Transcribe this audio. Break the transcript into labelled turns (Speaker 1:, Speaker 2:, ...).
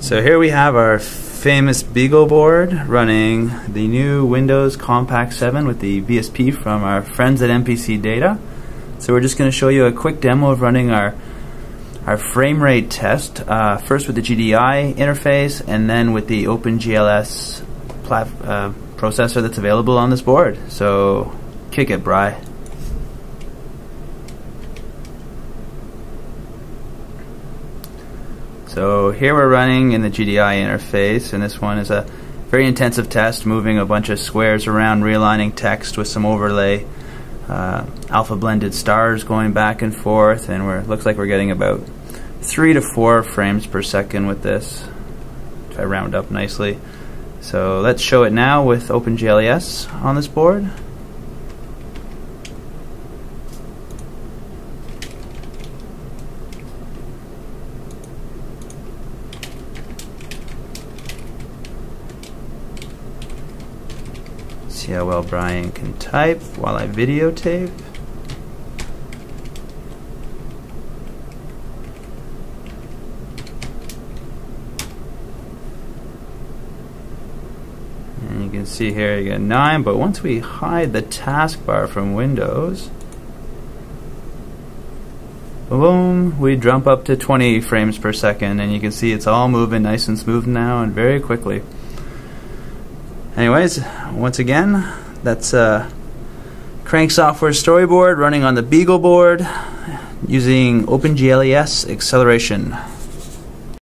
Speaker 1: So here we have our famous Beagle board running the new Windows Compact 7 with the BSP from our friends at MPC Data. So we're just going to show you a quick demo of running our our frame rate test, uh, first with the GDI interface and then with the OpenGL ES uh, processor that's available on this board. So kick it, Bry. So here we're running in the GDI interface, and this one is a very intensive test, moving a bunch of squares around, realigning text with some overlay, uh, alpha blended stars going back and forth, and we're looks like we're getting about three to four frames per second with this. If I round up nicely. So let's show it now with OpenGL ES on this board. See how well Brian can type while I videotape. And you can see here you get 9, but once we hide the taskbar from Windows, boom, we jump up to 20 frames per second, and you can see it's all moving nice and smooth now and very quickly. Anyways, once again, that's Crank Software storyboard running on the Beagle board using OpenGLES acceleration.